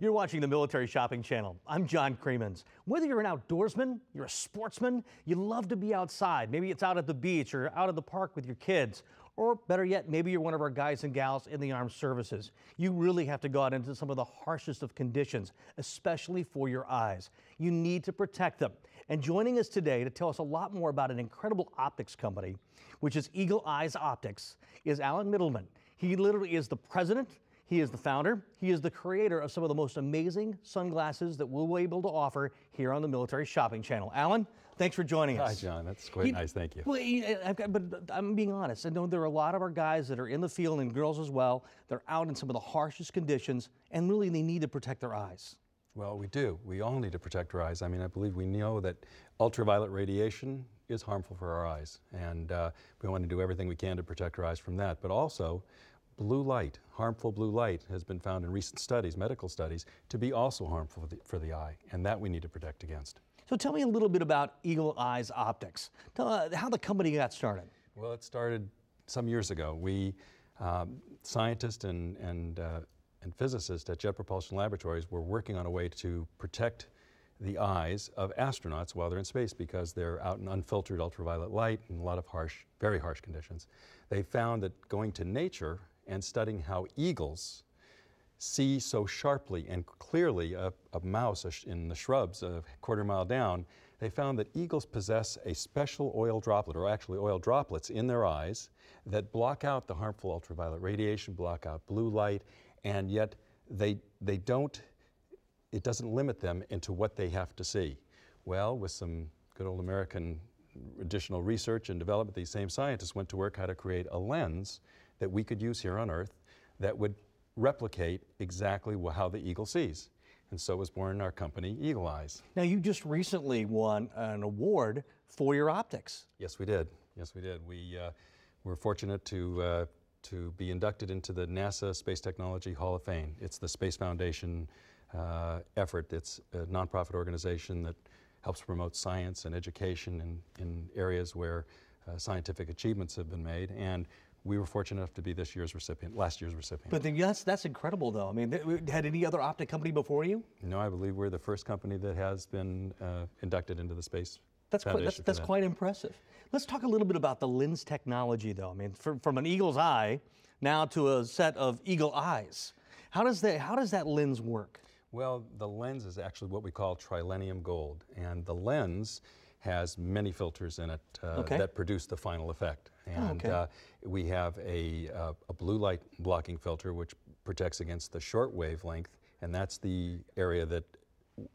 You're watching the Military Shopping Channel. I'm John Cremeans. Whether you're an outdoorsman, you're a sportsman, you love to be outside. Maybe it's out at the beach or out at the park with your kids. Or better yet, maybe you're one of our guys and gals in the armed services. You really have to go out into some of the harshest of conditions, especially for your eyes. You need to protect them. And joining us today to tell us a lot more about an incredible optics company, which is Eagle Eyes Optics, is Alan Middleman. He literally is the president he is the founder. He is the creator of some of the most amazing sunglasses that we'll be able to offer here on the Military Shopping Channel. Alan, thanks for joining us. Hi, John. That's quite He- nice. Thank you. Well, he- I've got- but I'm being honest. I know there are a lot of our guys that are in the field and girls as well. They're out in some of the harshest conditions, and really they need to protect their eyes. Well, we do. We all need to protect our eyes. I mean, I believe we know that ultraviolet radiation is harmful for our eyes, and uh, we want to do everything we can to protect our eyes from that. But also, blue light, harmful blue light, has been found in recent studies, medical studies, to be also harmful for the, for the eye, and that we need to protect against. So tell me a little bit about Eagle Eyes Optics. Tell uh, how the company got started. Well, it started some years ago. We, um, scientists and, and, uh, and physicists at Jet Propulsion Laboratories were working on a way to protect the eyes of astronauts while they're in space because they're out in unfiltered ultraviolet light and a lot of harsh, very harsh conditions. They found that going to nature and studying how eagles see so sharply and clearly a, a mouse in the shrubs a quarter mile down, they found that eagles possess a special oil droplet, or actually oil droplets, in their eyes that block out the harmful ultraviolet radiation, block out blue light, and yet they, they don't, it doesn't limit them into what they have to see. Well, with some good old American additional research and development, these same scientists went to work how to create a lens that we could use here on Earth that would replicate exactly how the eagle sees. And so was born our company, Eagle Eyes. Now, you just recently won an award for your optics. Yes, we did. Yes, we did. We uh, were fortunate to, uh, to be inducted into the NASA Space Technology Hall of Fame. It's the Space Foundation uh, effort. It's a nonprofit organization that helps promote science and education in, in areas where uh, scientific achievements have been made. And we were fortunate enough to be this year's recipient, last year's recipient. But then, that's, that's incredible, though. I mean, th- had any other optic company before you? no, I believe we're the first company that has been uh, inducted into the Space That's quite, that's, that's that. quite impressive. Let's talk a little bit about the lens technology, though. I mean, from, from an eagle's eye now to a set of eagle eyes. How does that, how does that lens work? Well, the lens is actually what we call trilenium gold, and the lens has many filters in it uh, Okay. that produce the final effect. And okay. uh, we have a, uh, a blue light blocking filter which protects against the short wavelength, and that's the area that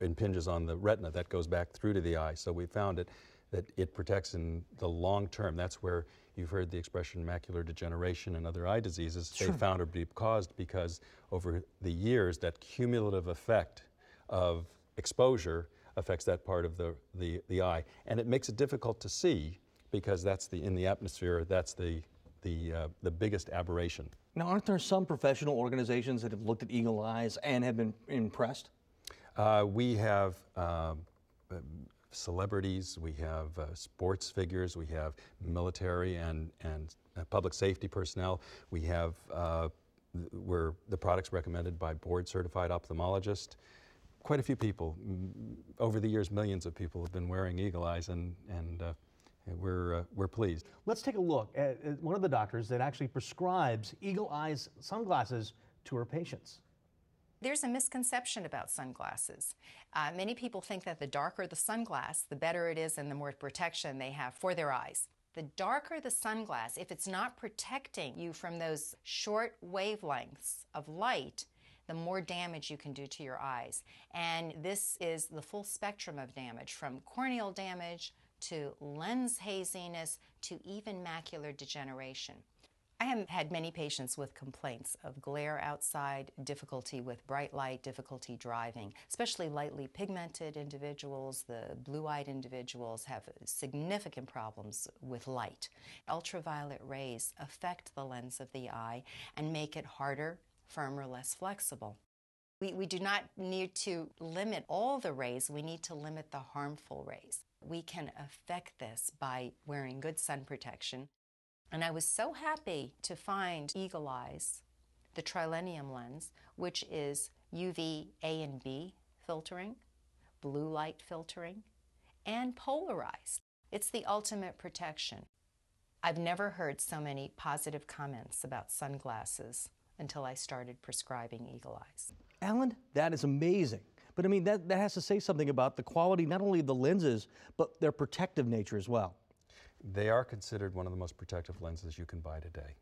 impinges on the retina that goes back through to the eye. So we found it that it protects in the long term. That's where you've heard the expression macular degeneration and other eye diseases. They found be caused because over the years, that cumulative effect of exposure affects that part of the, the, the eye. And it makes it difficult to see because that's the, in the atmosphere, that's the, the, uh, the biggest aberration. Now, aren't there some professional organizations that have looked at eagle eyes and have been impressed? Uh, we have um, um, celebrities, we have uh, sports figures, we have military and, and uh, public safety personnel. We have, uh, we're the products recommended by board certified ophthalmologists. Quite a few people. Over the years, millions of people have been wearing eagle eyes, and, and uh, we're, uh, we're pleased. Let's take a look at, at one of the doctors that actually prescribes eagle eyes sunglasses to her patients. There's a misconception about sunglasses. Uh, many people think that the darker the sunglass, the better it is and the more protection they have for their eyes. The darker the sunglass, if it's not protecting you from those short wavelengths of light, the more damage you can do to your eyes. And this is the full spectrum of damage from corneal damage to lens haziness to even macular degeneration. I have had many patients with complaints of glare outside, difficulty with bright light, difficulty driving, especially lightly pigmented individuals. The blue eyed individuals have significant problems with light. Ultraviolet rays affect the lens of the eye and make it harder, firmer, less flexible. We, we do not need to limit all the rays, we need to limit the harmful rays. We can affect this by wearing good sun protection. And I was so happy to find Eagle Eyes, the trilenium lens, which is UV A and B filtering, blue light filtering, and polarized. It's the ultimate protection. I've never heard so many positive comments about sunglasses until I started prescribing Eagle Eyes. Alan, that is amazing. But I mean, that, that has to say something about the quality, not only of the lenses, but their protective nature as well. They are considered one of the most protective lenses you can buy today.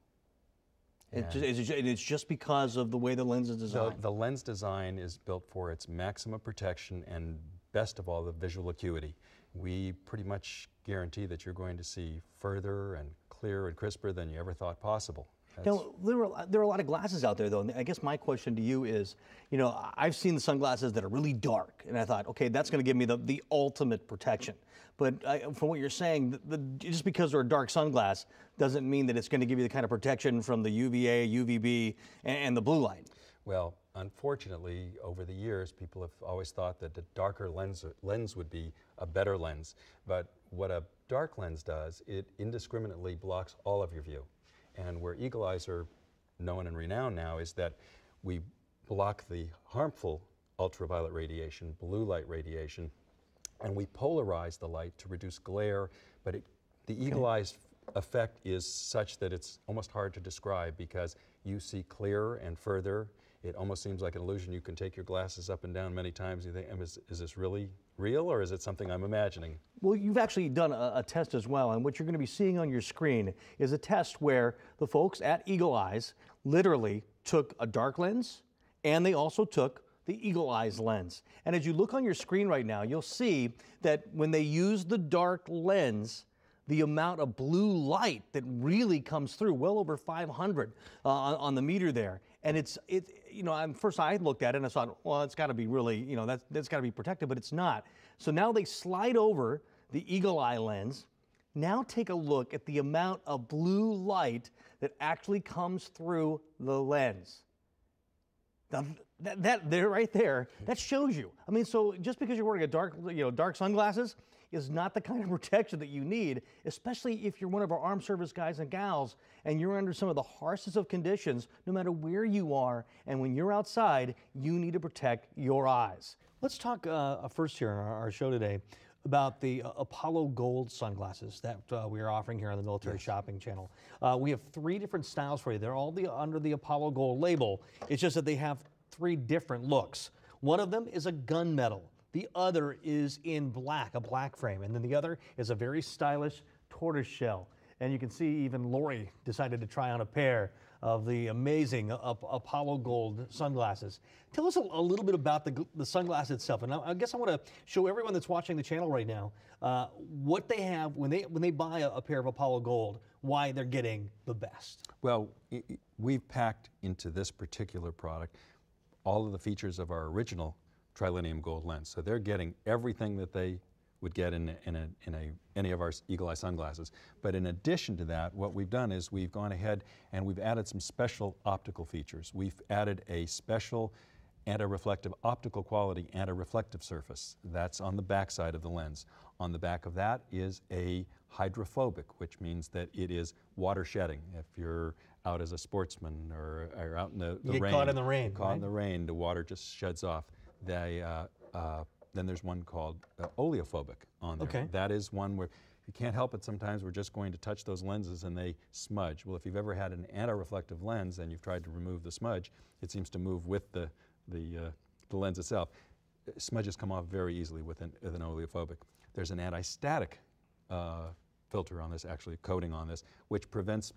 It's just, it's, just, because of the way the lens is The, designed. the lens design is built for its maximum protection and best of all, the visual acuity. We pretty much guarantee that you're going to see further and clearer and crisper than you ever thought possible. That's- Now, there are, there are a lot of glasses out there, though. And I guess my question to you is, you know, I've seen the sunglasses that are really dark, and I thought, okay, that's going to give me the, the ultimate protection. But I, from what you're saying, the, the, just because they're a dark sunglass doesn't mean that it's going to give you the kind of protection from the UVA, UVB, and, and the blue light. Well, unfortunately, over the years, people have always thought that the darker lens, lens would be a better lens. But what a dark lens does, it indiscriminately blocks all of your view. And where eagle eyes are known and renowned now is that we block the harmful ultraviolet radiation, blue light radiation, and we polarize the light to reduce glare. But it, the eagle eyes effect is such that it's almost hard to describe because you see clearer and further. It almost seems like an illusion. You can take your glasses up and down many times. You think, is, is this really real or is it something I'm imagining? Well, you've actually done a, a test as well, and what you're going to be seeing on your screen is a test where the folks at Eagle Eyes literally took a dark lens and they also took the Eagle Eyes lens. And as you look on your screen right now, you'll see that when they use the dark lens, the amount of blue light that really comes through, well over 500 uh, on, on the meter there. And it's, it, you know, and first I looked at it and I thought, well, it's got to be really, you know, that's, that's got to be protected, but it's not. So now they slide over the eagle eye lens. Now take a look at the amount of blue light that actually comes through the lens. Now, that, that there, right there, that shows you. I mean, so just because you're wearing a dark, you know, dark sunglasses is not the kind of protection that you need, especially if you're one of our armed service guys and gals and you're under some of the harshest of conditions, no matter where you are. And when you're outside, you need to protect your eyes. Let's talk uh, first here on our, show today about the uh, Apollo Gold sunglasses that uh, we are offering here on the Military Shopping Channel. Uh, we have three different styles for you. They're all the, under the Apollo Gold label. It's just that they have three different looks. One of them is a gunmetal. The other is in black, a black frame, and then the other is a very stylish tortoise shell. And you can see even Lori decided to try on a pair of the amazing Apollo Gold sunglasses. Tell us a, a little bit about the, the sunglass itself. And I, I guess I want to show everyone that's watching the channel right now uh, what they have when they, when they buy a, a pair of Apollo Gold, why they're getting the best. Well, i- i- we've packed into this particular product all of the features of our original trilenium gold lens. So they're getting everything that they would get in, a, in, a, in a, any of our eagle eye sunglasses. But in addition to that, what we've done is we've gone ahead and we've added some special optical features. We've added a special anti-reflective optical quality anti-reflective surface. That's on the back side of the lens. On the back of that is a hydrophobic, which means that it is water shedding. If you're out as a sportsman or, or out in the, the get rain, caught in the rain, caught in the rain, the water just sheds off. They, uh, uh, then there's one called uh, oleophobic on there. Okay. That is one where you can't help it. Sometimes we're just going to touch those lenses and they smudge. Well, if you've ever had an anti-reflective lens and you've tried to remove the smudge, it seems to move with the the, uh, the lens itself. Uh, Smudges come off very easily with an, with an oleophobic. There's an anti-static uh, filter on this, actually coating on this, which prevents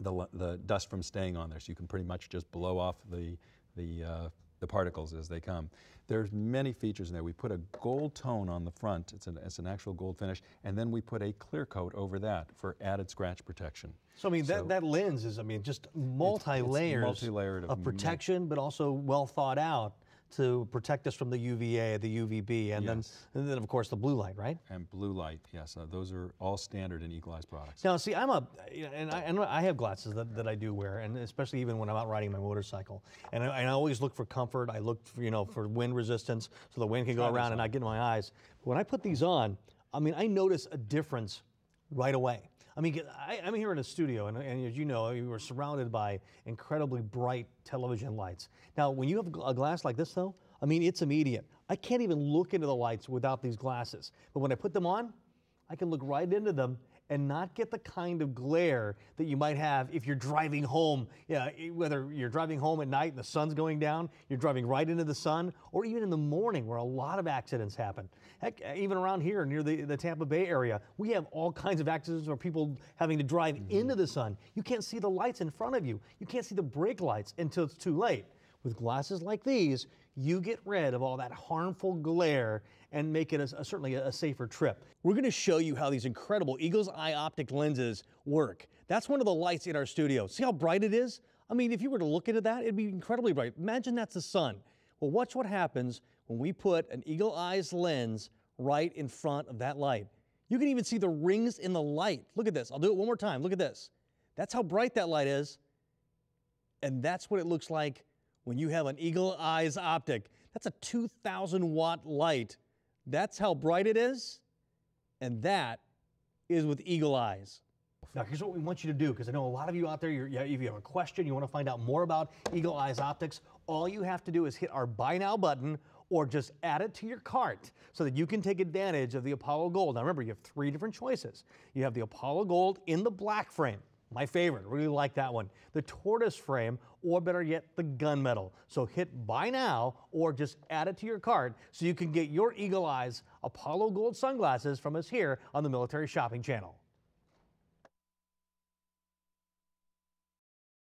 the, the dust from staying on there. So you can pretty much just blow off the, the, uh, the particles as they come. There's many features in there. We put a gold tone on the front. It's an, it's an actual gold finish. And then we put a clear coat over that for added scratch protection. So I mean that, So- that lens is I mean just multi-layers multi-layered of of protection, but also well thought out to protect us from the UVA, the UVB, and then Yes. and then of course the blue light, right? And blue light, yes, uh, those are all standard in Eagle Eyes products. Now, see, I'm a, and I, and I have glasses that, that I do wear, and especially even when I'm out riding my motorcycle. And I, and I always look for comfort. I look for, you know, for wind resistance so the wind can go around and not get in my eyes. When I put these on, I mean, I notice a difference right away. I mean, I, am here in a studio, and, and, as you know, we were surrounded by incredibly bright television lights. Now, when you have a glass like this, though, I mean, it's immediate. I can't even look into the lights without these glasses. But when I put them on, I can look right into them and not get the kind of glare that you might have if you're driving home. Yeah, whether you're driving home at night and the sun's going down, you're driving right into the sun, or even in the morning where a lot of accidents happen. Heck, even around here near the, the Tampa Bay area, we have all kinds of accidents where people having to drive mm-hmm. into the sun. You can't see the lights in front of you. You can't see the brake lights until it's too late. With glasses like these, you get rid of all that harmful glare and make it a, a, certainly a, a safer trip. We're going to show you how these incredible Eagle's Eye optic lenses work. That's one of the lights in our studio. See how bright it is? I mean, if you were to look into that, it'd be incredibly bright. Imagine that's the sun. Well, watch what happens when we put an Eagle Eyes lens right in front of that light. You can even see the rings in the light. Look at this. I'll do it one more time. Look at this. That's how bright that light is. And that's what it looks like when you have an Eagle Eyes optic. That's a 2,000 watt light. That's how bright it is. And that is with Eagle Eyes. Now, here's what we want you to do because I know a lot of you out there, if you have a question, you want to find out more about Eagle Eyes Optics, all you have to do is hit our Buy Now button or just add it to your cart so that you can take advantage of the Apollo Gold. Now, remember, you have three different choices. You have the Apollo Gold in the black frame. My favorite, really like that one. The tortoise frame, or better yet, the gunmetal. So hit buy now or just add it to your cart so you can get your Eagle Eyes Apollo Gold sunglasses from us here on the Military Shopping Channel.